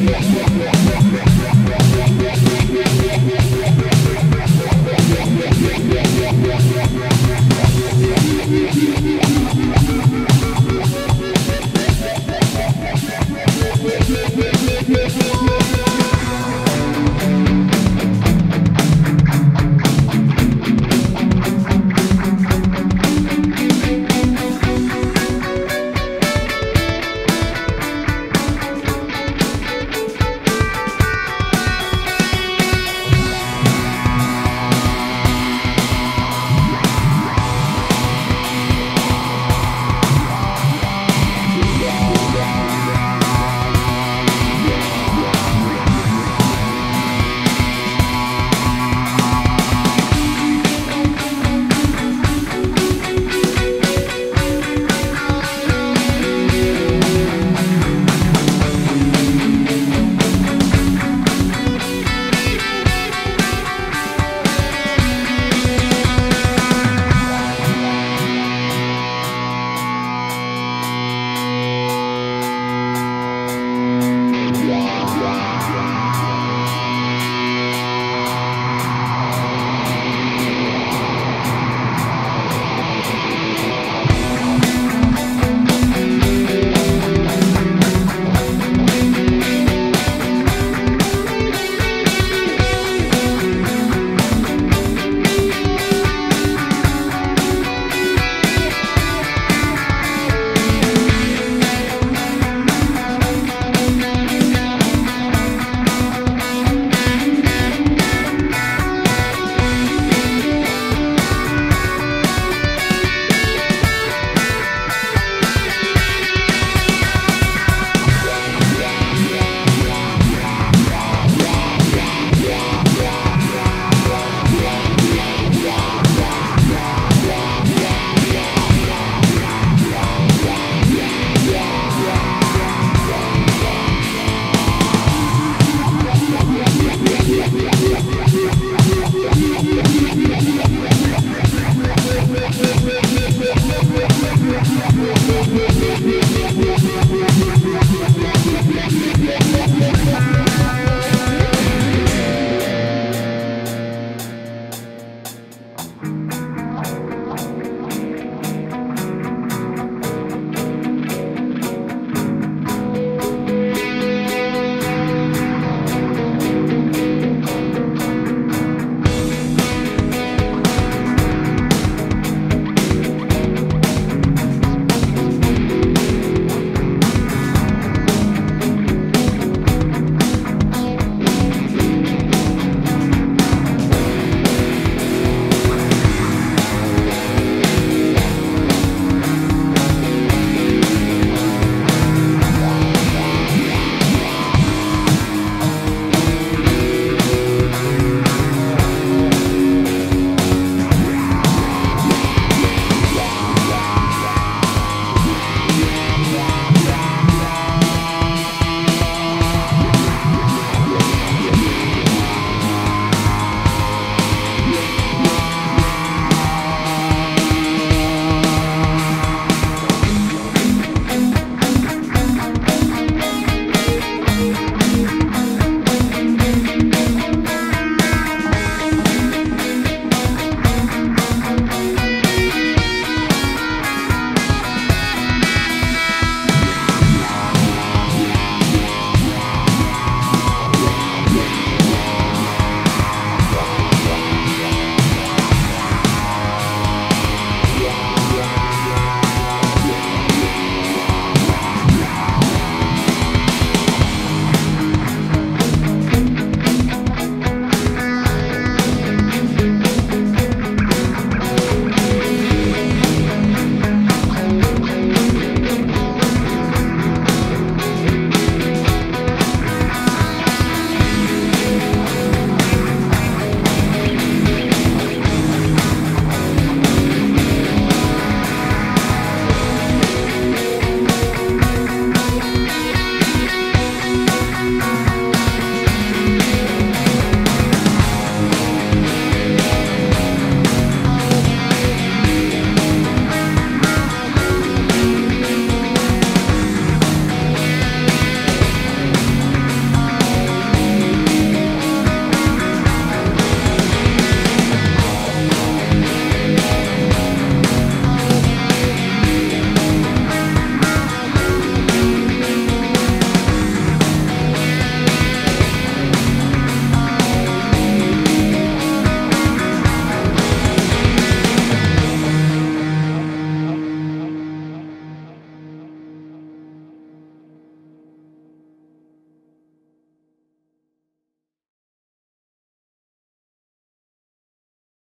Yeah.